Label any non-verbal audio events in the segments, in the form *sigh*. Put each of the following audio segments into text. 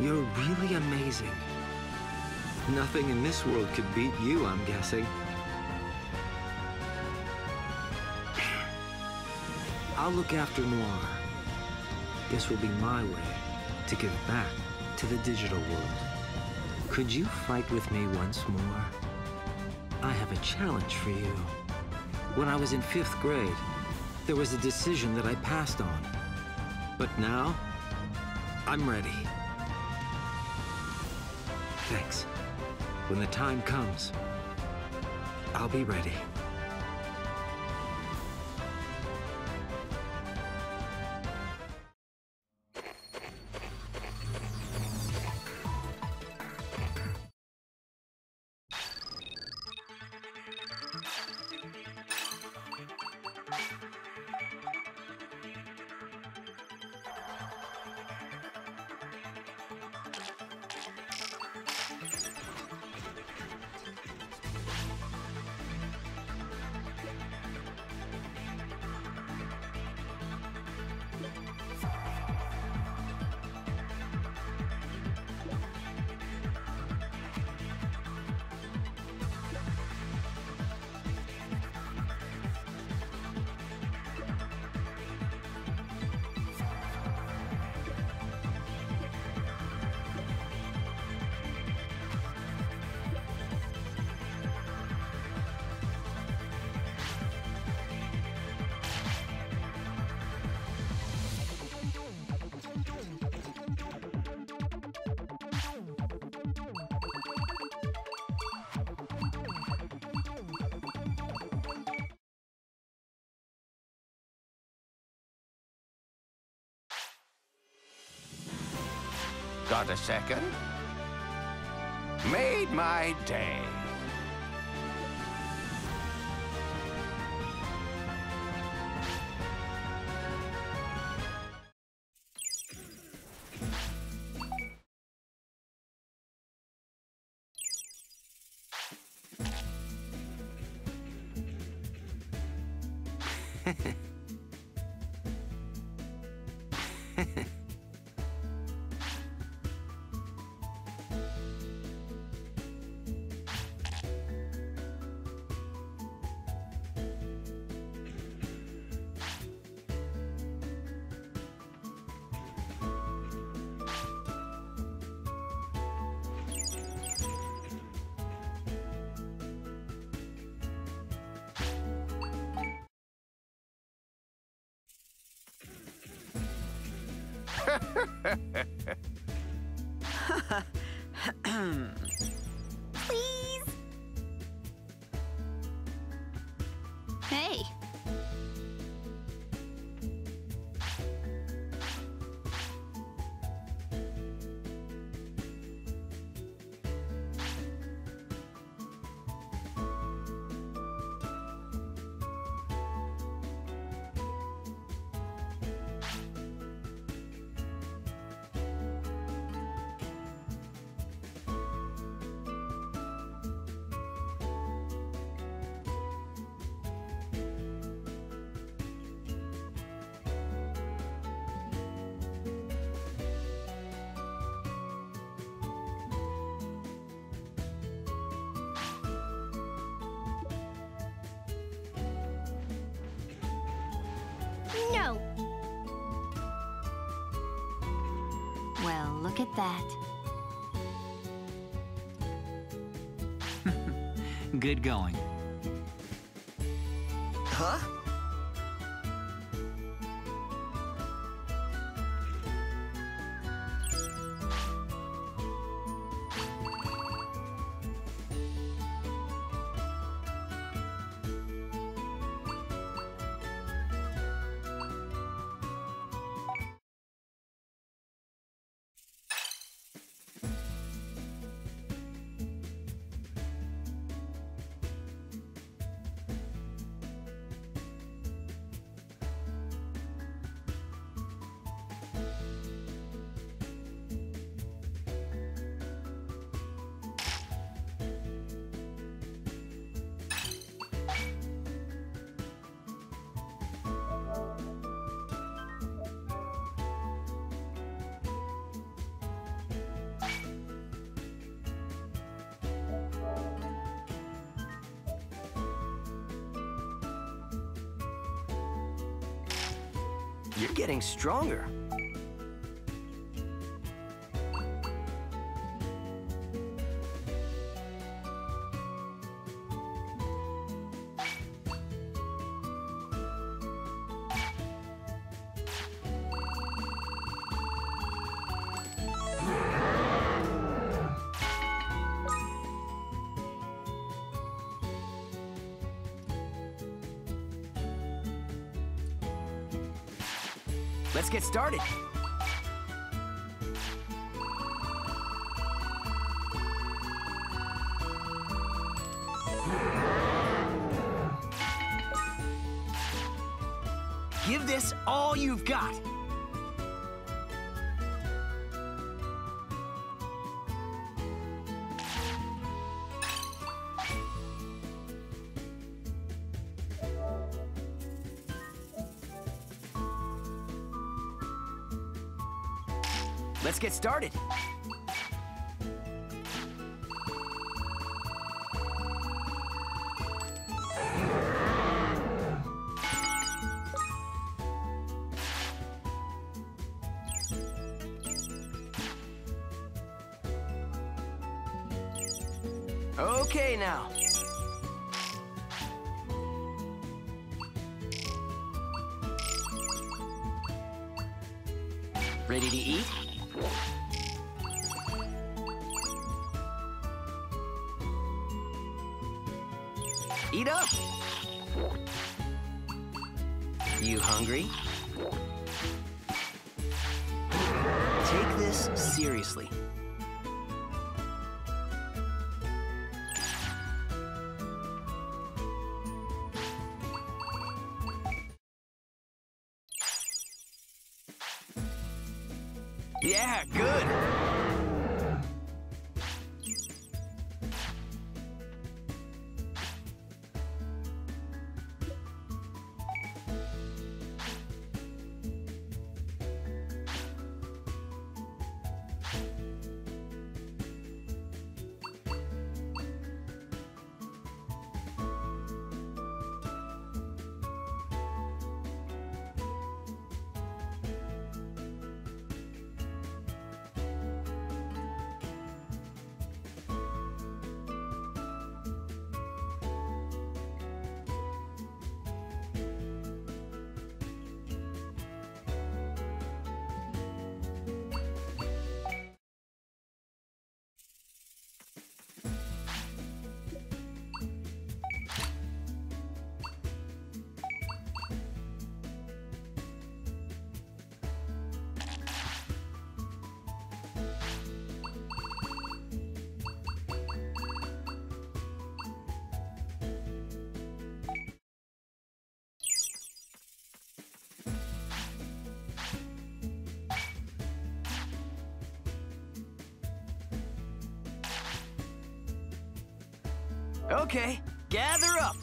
You're really amazing. Nothing in this world could beat you, I'm guessing. I'll look after Noir. This will be my way to give back to the digital world. Could you fight with me once more? I have a challenge for you. When I was in fifth grade, there was a decision that I passed on. But now, I'm ready. Thanks. When the time comes, I'll be ready. Got a second? Made my day. *laughs* *laughs* Please. Hey. No. Well, look at that. *laughs* Good going. You're getting stronger. Let's get started. Let's get started. Eat up! You hungry? Take this seriously. Okay, gather up.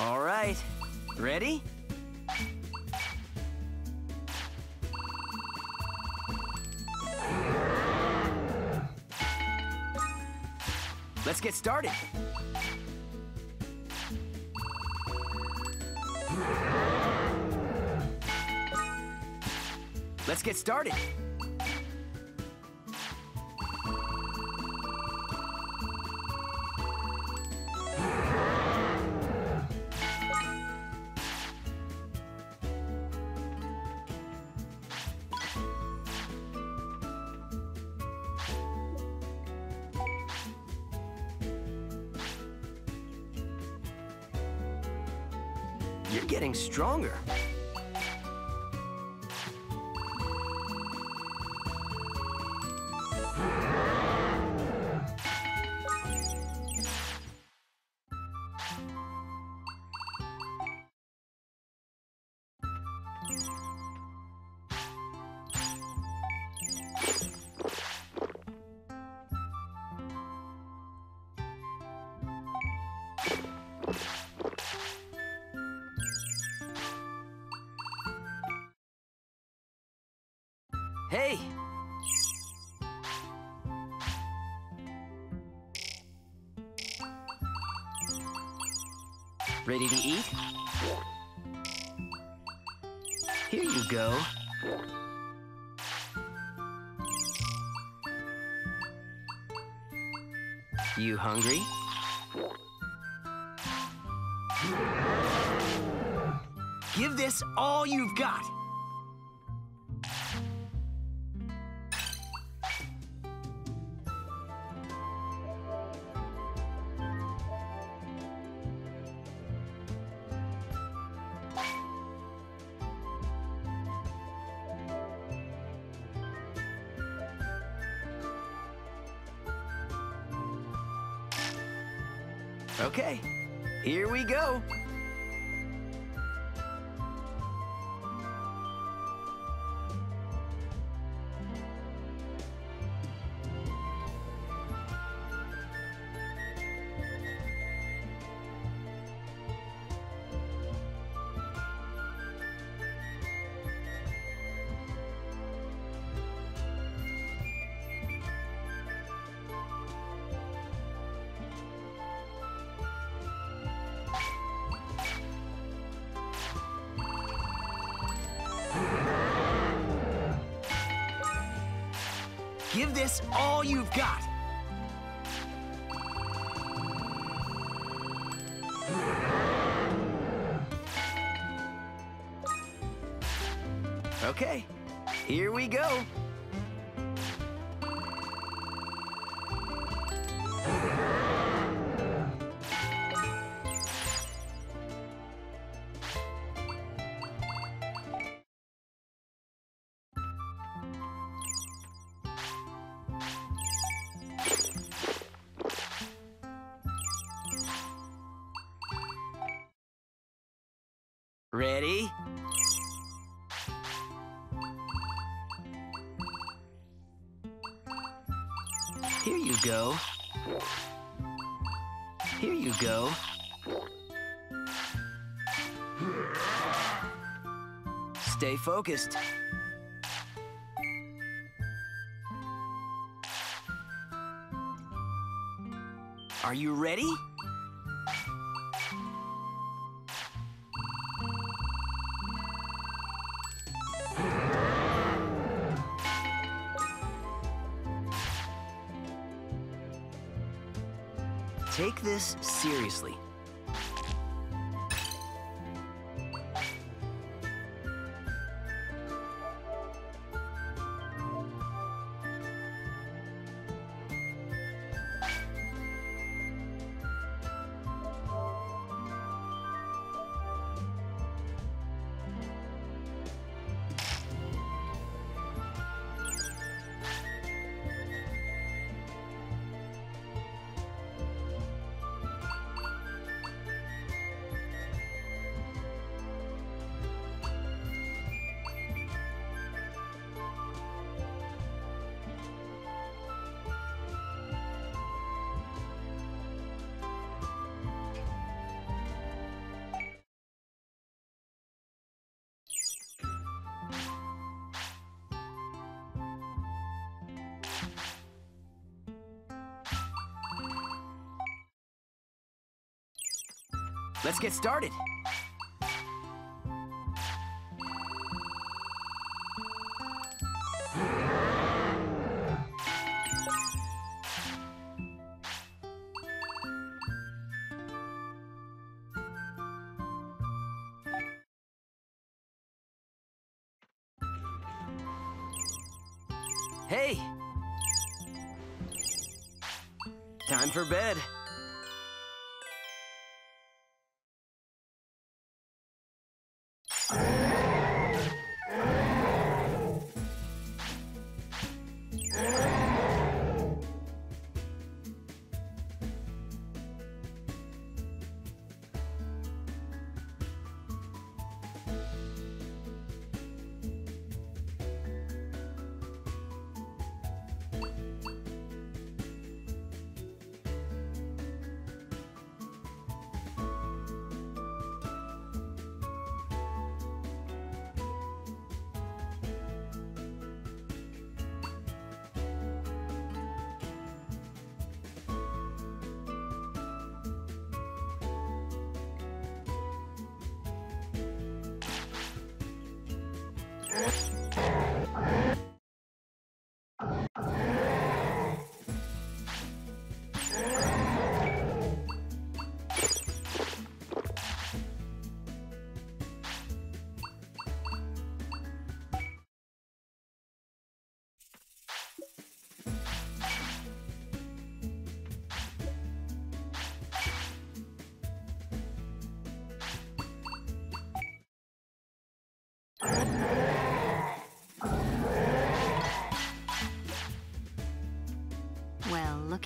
All right, ready? Let's get started. Let's get started. Hey! Ready to eat? Here you go. You hungry? Give this all you've got. Okay, here we go. Give this all you've got. Okay, here we go. Ready? Here you go. Here you go. Stay focused. Are you ready? Take this seriously. Let's get started. Hey! Time for bed.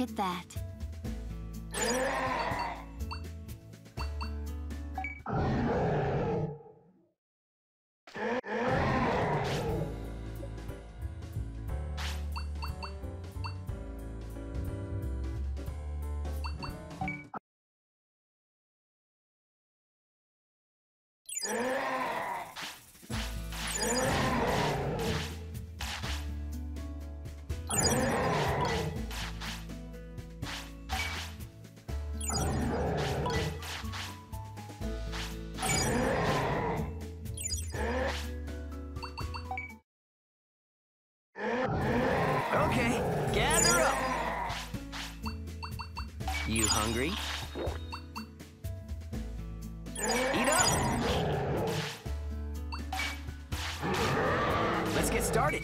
At that. You hungry? Eat up. Let's get started.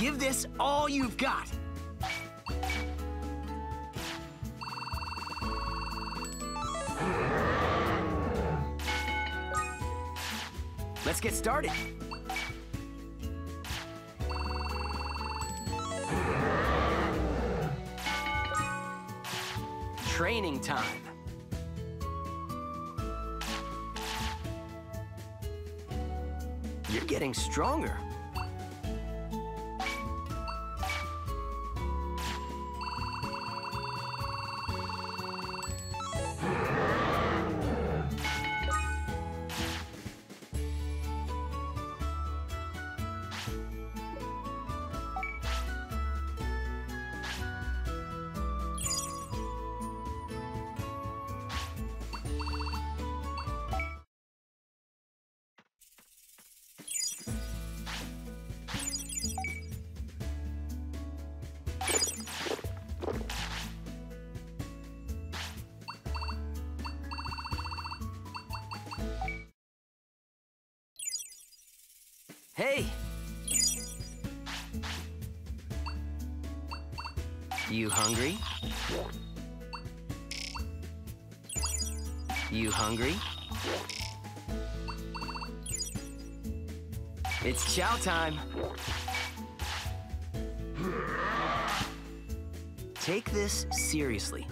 Give this all you've got. Let's get started. Training time. You're getting stronger. Hey! You hungry? You hungry? It's chow time. Take this seriously.